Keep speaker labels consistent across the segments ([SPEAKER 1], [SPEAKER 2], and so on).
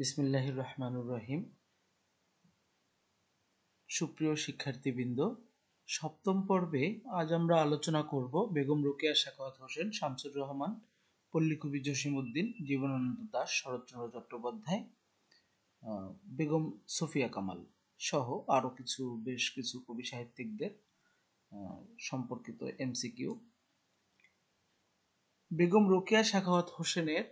[SPEAKER 1] বিসমিল্লাহির রহমানুর রহিম। সুপ্রিয় শিক্ষার্থীবৃন্দ, সপ্তম পর্বে আজ আমরা আলোচনা করব বেগম রোকেয়া, শাখাওয়াত হোসেন, শামসুর রহমান, পল্লীকবি জসিমউদ্দিন, জীবনানন্দ দাস, শরৎচন্দ্র চট্টোপাধ্যায় বেগম সফিয়া কামাল সহ আরও কিছু বেশ কিছু কবি সাহিত্যিকদের সম্পর্কিত এমসিকিউ। বেগম রোকেয়া, শাখাওয়াত হোসেনের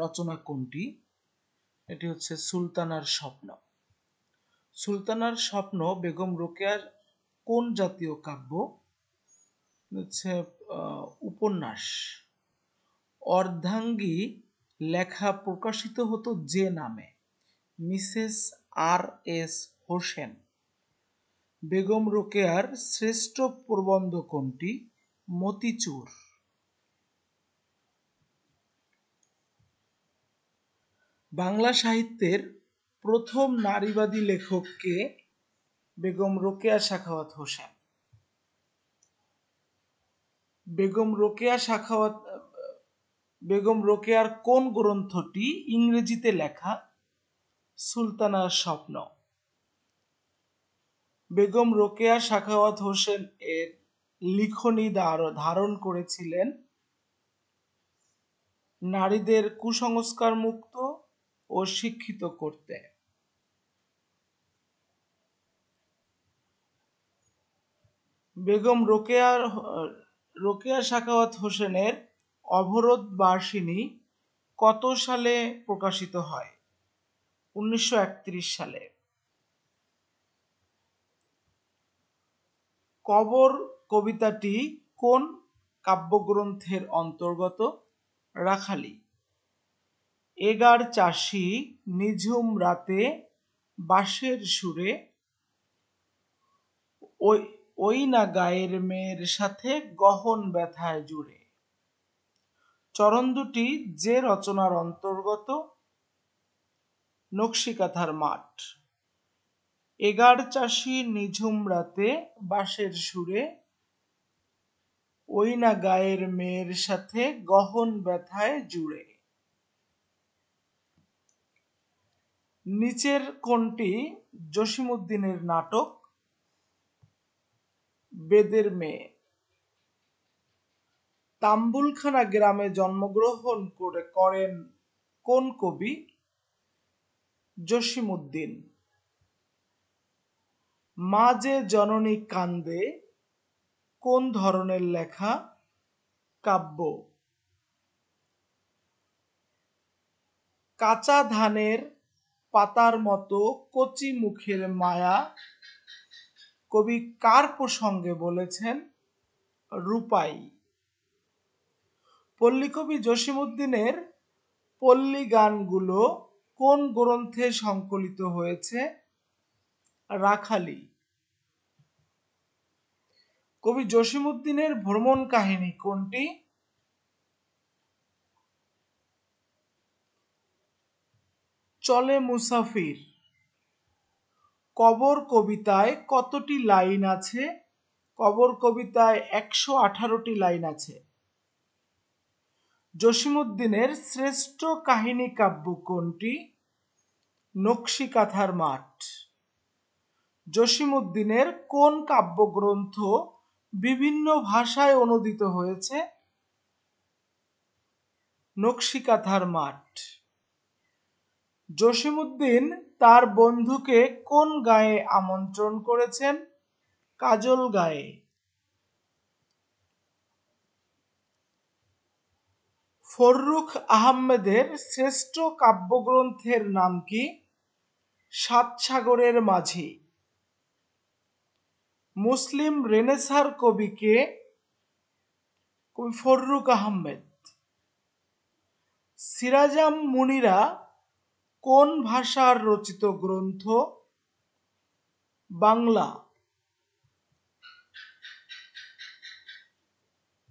[SPEAKER 1] রচনা কোনটি? এটি হচ্ছে সুলতানার স্বপ্ন। সুলতানার স্বপ্ন বেগম রোকেয়ার কোন জাতীয় কাব্য? হচ্ছে উপন্যাস। অর্ধাঙ্গী লেখা প্রকাশিত হতো যে নামে, Mrs R S Hossain. Begum রোকেয়ার শ্রেষ্ঠ প্রবন্ধ কোনটি? মতিচুর। বাংলা সাহিত্যের প্রথম নারীবাদী লেখককে বেগম রোকেয়া শাখাওয়াত হোসেন। বেগম রোকেয়া শাখাওয়াত, বেগম রোকেয়ার কোন গ্রন্থটি ইংরেজিতে লেখা? সুলতানার স্বপ্ন। বেগম রোকেয়া শাখাওয়াত হোসেন এর লিখনী ধারণ করেছিলেন নারীদের কুসংস্কার মুক্ত ও শিক্ষিত করতে। বেগম রোকেয়ার রোকেয়া শাখাওয়াত হোসেনের অবরোধ বার্ষিনী কত সালে প্রকাশিত হয়? উনিশশো একত্রিশ সালে। কবর কবিতাটি কোন কাব্যগ্রন্থের অন্তর্গত? রাখালি। এগার চাষি নিঝুম রাতে বাঁশের সুরে ওই না গায়ের মেয়ের সাথে গহন ব্যথায় জুড়ে। চরণ দুটি যে রচনার অন্তর্গত, নকশিকাথার মাঠ। এগার চাষি নিঝুম রাতে বাঁশের সুরে ওই না গায়ের মেয়ের সাথে গহন ব্যথায় জুড়ে। নিচের কোনটি জসিমউদ্দিনের নাটক, বেদের মেয়ে। তাম্বুলখানা গ্রামে জন্মগ্রহণ করে করেন কোন কবি? জসিমউদ্দিন। মা যে জননী কান্দে, কোন ধরনের লেখা? কাব্য। কাঁচা ধানের পাতার মতো কচি মুখের মায়া কবি কার প্রসঙ্গে বলেছেন? রূপাই। পল্লীকবি জসিমউদ্দিনের পল্লী গানগুলো কোন গ্রন্থে সংকলিত হয়েছে? রাখালি। কবি জসিমউদ্দিনের ভ্রমণ কাহিনী কোনটি? চলে মুসাফির। কবর কবিতায় কতটি লাইন আছে? কবর কবিতায় একশো আঠারোটি লাইন আছে। জসিমুদ্দিনের শ্রেষ্ঠ কাহিনী কাব্য কোনটি? নকশিকাথার মাঠ। জসিমুদ্দিনের কোন কাব্যগ্রন্থ বিভিন্ন ভাষায় অনুদিত হয়েছে? নকশিকাথার মাঠ। জসিমউদ্দিন তার বন্ধুকে কোন গায়ে আমন্ত্রণ করেছেন? কাজল গায়ে। ফররুখ আহমেদের শ্রেষ্ঠ কাব্যগ্রন্থের নাম কি? সাত সাগরের মাঝি। মুসলিম রেনেসার কবিকে কবি ফররুখ আহমেদ। সিরাজাম মুনিরা কোন ভাষার রচিত গ্রন্থ? বাংলা।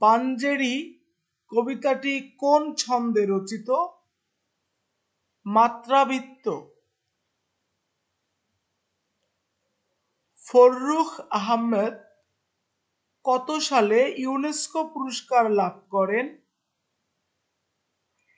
[SPEAKER 1] পাঞ্জেরি কবিতাটি কোন ছন্দে রচিত? মাত্রাবৃত্ত। ফররুখ আহমেদ কত সালে ইউনেস্কো পুরস্কার লাভ করেন?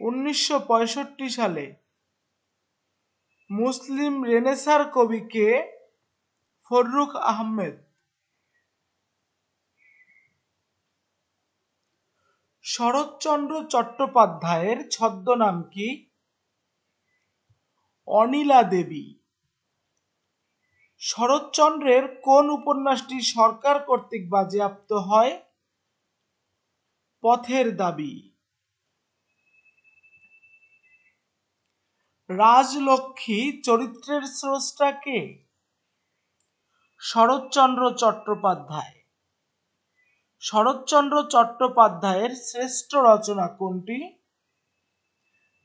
[SPEAKER 1] উনিশশো পঁয়ষট্টি সালে। মুসলিম রেনেসার কবি কে ফররুখ আহমেদ। শরৎচন্দ্র চট্টোপাধ্যায়ের ছদ্মনাম কি? অনিলা দেবী। শরৎচন্দ্রের কোন উপন্যাসটি সরকার কর্তৃক বাজেয়াপ্ত হয়? পথের দাবি। রাজলক্ষ্মী চরিত্রের স্রষ্টা কে? শরৎচন্দ্র চট্টোপাধ্যায়। শরৎচন্দ্র চট্টোপাধ্যায়ের শ্রেষ্ঠ রচনা কোনটি?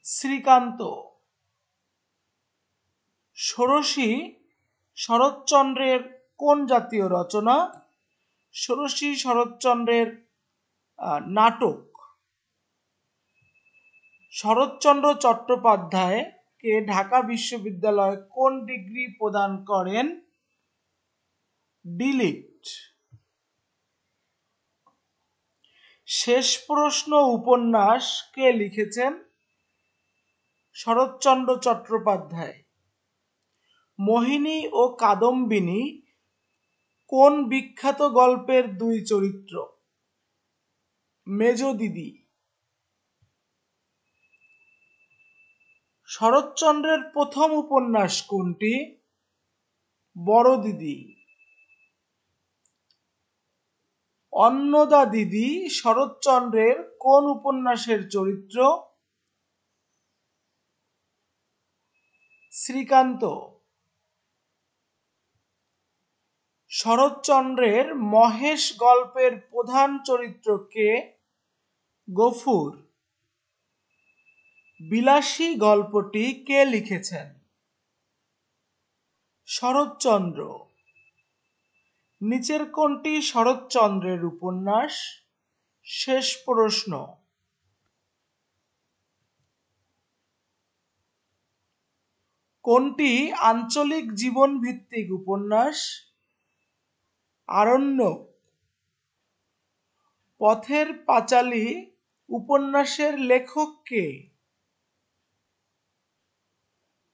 [SPEAKER 1] শ্রীকান্ত। ষোড়শী শরৎচন্দ্রের কোন জাতীয় রচনা? ষোড়শী শরৎচন্দ্রের নাটক। শরৎচন্দ্র চট্টোপাধ্যায় কে ঢাকা বিশ্ববিদ্যালয় কোন ডিগ্রি প্রদান করেন? ডিলিট। শেষ প্রশ্ন উপন্যাস কে লিখেছেন? শরৎচন্দ্র চট্টোপাধ্যায়। মোহিনী ও কাদম্বিনী কোন বিখ্যাত গল্পের দুই চরিত্র? মেজ দিদি। শরৎচন্দ্রের প্রথম উপন্যাস কোনটি? বড় দিদি অন্নদা দিদি শরৎচন্দ্রের কোন উপন্যাসের চরিত্র? শ্রীকান্ত। শরৎচন্দ্রের মহেশ গল্পের প্রধান চরিত্র কে? গফুর। বিলাসী গল্পটি কে লিখেছেন? শরৎচন্দ্র। নিচের কোনটি শরৎচন্দ্রের উপন্যাস? শেষ প্রশ্ন। কোনটি আঞ্চলিক জীবন ভিত্তিক উপন্যাস? আরণ্য। পথের পাঁচালী উপন্যাসের লেখক কে?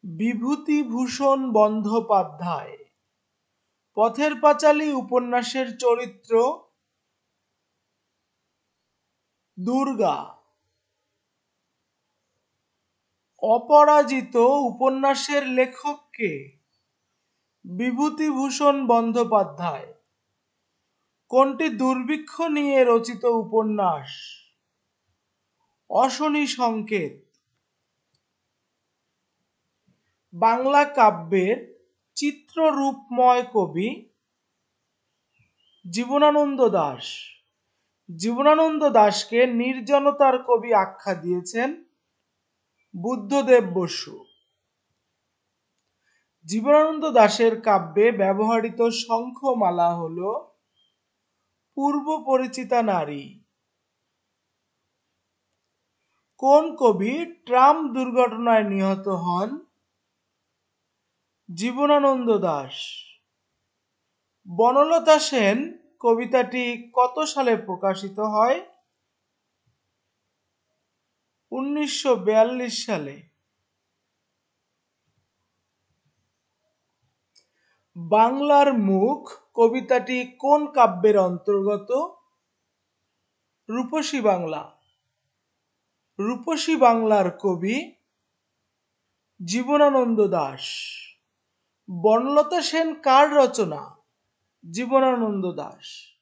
[SPEAKER 1] বিভূতিভূষণ বন্দ্যোপাধ্যায়। পথের পাঁচালী উপন্যাসের চরিত্র দুর্গা। অপরাজিত উপন্যাসের লেখক কে? বিভূতিভূষণ বন্দ্যোপাধ্যায়। কোনটি দুর্ভিক্ষ নিয়ে রচিত উপন্যাস? অশনি সংকেত। বাংলা কাব্যের চিত্ররূপময় কবি জীবনানন্দ দাস। জীবনানন্দ দাসকে নির্জনতার কবি আখ্যা দিয়েছেন বুদ্ধদেব বসু। জীবনানন্দ দাশের কাব্যে ব্যবহৃত শঙ্খমালা হল পূর্ব পরিচিতা নারী। কোন কবি ট্রাম দুর্ঘটনায় নিহত হন? জীবনানন্দ দাস। বনলতা সেন কবিতাটি কত সালে প্রকাশিত হয়? উনিশশো বিয়াল্লিশ সালে। বাংলার মুখ কবিতাটি কোন কাব্যের অন্তর্গত? রূপসী বাংলা। রূপসী বাংলার কবি জীবনানন্দ দাস। বনলতা সেন কার রচনা? জীবনানন্দ দাস।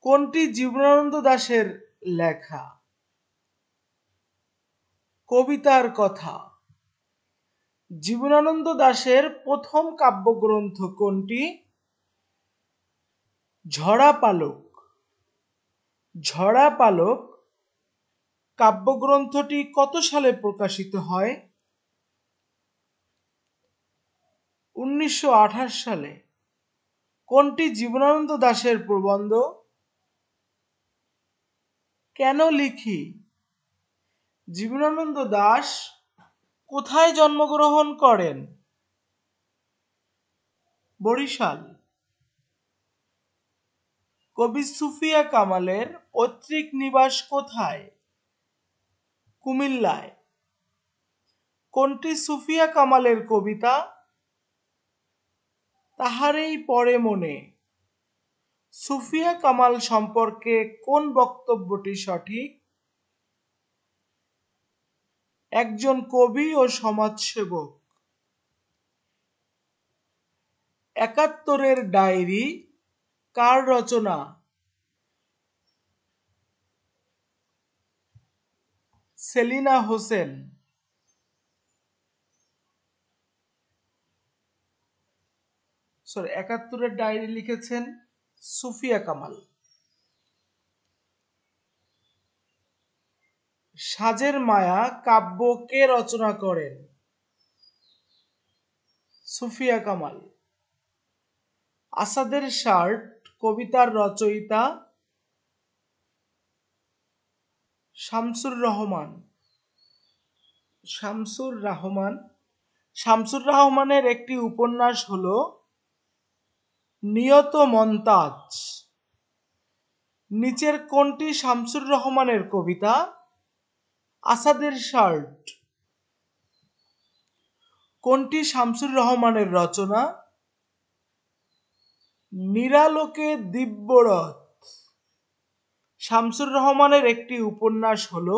[SPEAKER 1] কোনটি জীবনানন্দ দাশের লেখা? কবিতার কথা। জীবনানন্দ দাশের প্রথম কাব্যগ্রন্থ কোনটি? ঝরা পালক। ঝরা পালক কাব্যগ্রন্থটি কত সালে প্রকাশিত হয়? উনিশশো আঠাশ সালে কোনটি জীবনানন্দ দাশের প্রবন্ধ? কেন লিখি? জীবনানন্দ দাস কোথায় জন্মগ্রহণ করেন? বরিশাল। কবি সুফিয়া কামালের পৈতৃক নিবাস কোথায়? কুমিল্লায়। কোনটি সুফিয়া কামালের কবিতা? তাহারেই পরে মনে। সুফিয়া কামাল সম্পর্কে কোন বক্তব্যটি সঠিক? একজন কবি ও সমাজসেবক। একাত্তরের ডায়েরি, কার রচনা? সেলিনা হোসেন। সরি, একাত্তরের ডায়েরি লিখেছেন সুফিয়া কামাল। সাজের মায়া কাব্য কে রচনা করেন? সুফিয়া কামাল। আসাদের শার্ট, কবিতার রচয়িতা শামসুর রহমান। শামসুর রহমান। শামসুর রহমানের একটি উপন্যাস হল নিয়ত মন্তাজ। নিচের কোনটি শামসুর রহমানের কবিতা? আসাদের শার্ট। কোনটি শামসুর রহমানের রচনা? নিরালোকে দিব্যরথ। শামসুর রহমানের একটি উপন্যাস হল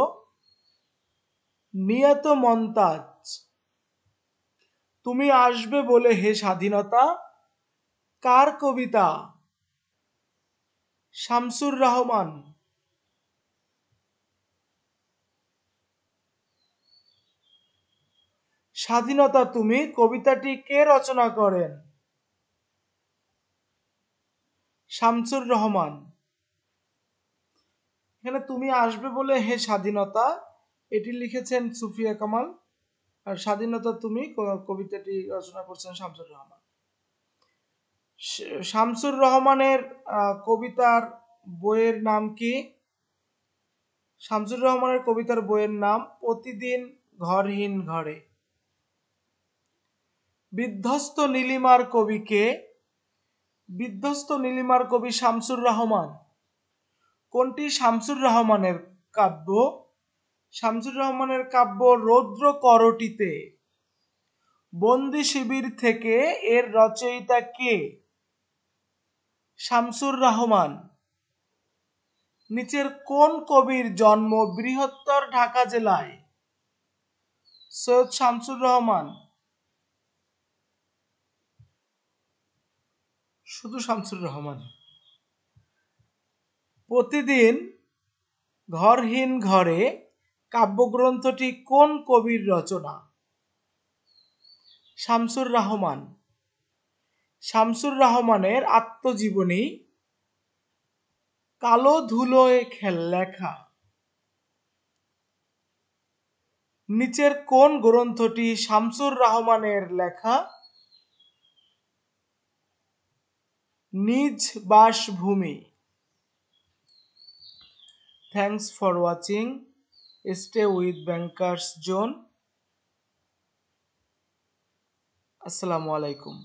[SPEAKER 1] নিয়ত মন্তাজ। তুমি আসবে বলে হে স্বাধীনতা কার কবিতা? শামসুর রহমান। স্বাধীনতা, তুমি কবিতাটি কে রচনা করেন? শামসুর রহমান। এখানে তুমি আসবে বলে হে স্বাধীনতা, এটি লিখেছেন সুফিয়া কামাল। আর স্বাধীনতা, তুমি কবিতাটি রচনা করছেন শামসুর রহমান। শামসুর রহমানের কবিতার বইয়ের নাম কি? শামসুর রহমানের কবিতার বইয়ের নাম প্রতিদিন ঘরহীন ঘরে। বিধ্বস্ত নীলিমার কবিকে বিধ্বস্ত নীলিমার কবি শামসুর রহমান। কোনটি শামসুর রহমানের কাব্য? শামসুর রহমানের কাব্য রৌদ্র করটিতে। বন্দি শিবির থেকে এর রচয়িতা কে? শামসুর রহমান। নিচের কোন কবির জন্ম বৃহত্তর ঢাকা জেলায়? সৈয়দ শামসুর রহমান। শুধু শামসুর রহমান। প্রতিদিন ঘরহীন ঘরে কাব্যগ্রন্থটি কোন কবির রচনা? শামসুর রহমান। শামসুর রহমানের আত্মজীবনী, কালো ধুলোয় খেল লেখা। নিচের কোন গ্রন্থটি শামসুর রহমানের লেখা? নিজ বাসভূমি। Thanks for watching stay with Bankers Zone আসসালামু আলাইকুম।